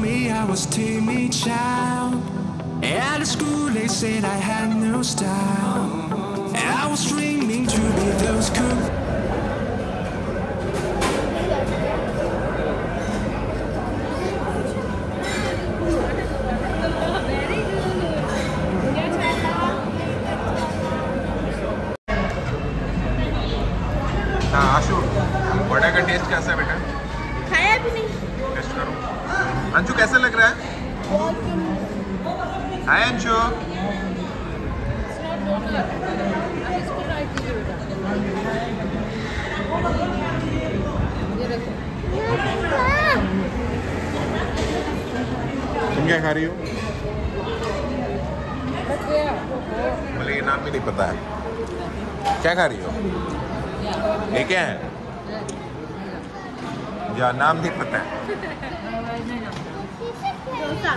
me, I was timid child. At the school, they said I had no style. I was dreaming to be those cool. Hi, Anju. तुम क्या खा रही हो? बोले ये नाम भी नहीं पता है। क्या खा रही हो? ये क्या है? या नाम नहीं पता है? डोसा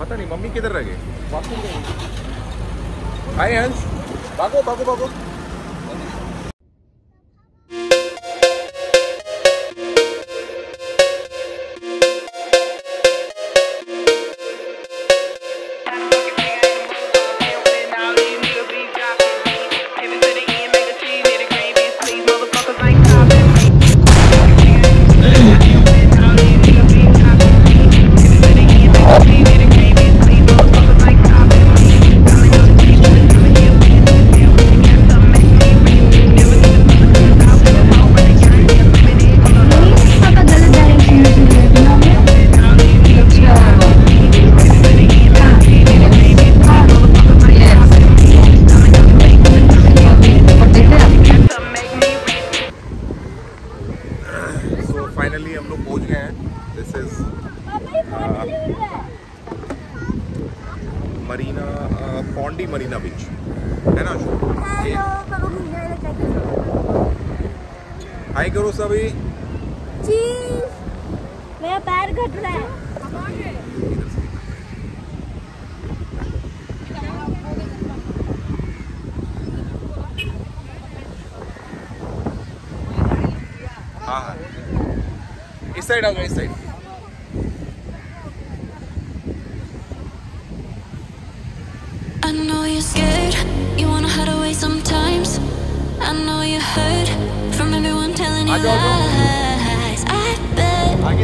पता नहीं मम्मी किधर रह गए आए हंस भागो भागो भागो। is uh, मरीना पौंडी मरीना बीच है ना हाय करो सभी। मेरा पैर घट रहा है। हाँ हाँ। इस साइड आ गए इस side I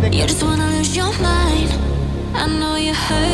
bet you just wanna lose your mind. I know you hurt.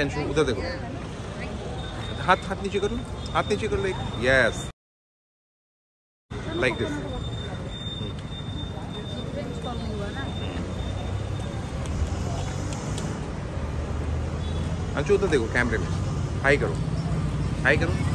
Anshu, उधर देखो। हाथ हाथ नीचे करो, हाथ नीचे कर like yes like this Anshu, उधर देखो, कैमरे में। हाई करो। हाई करो।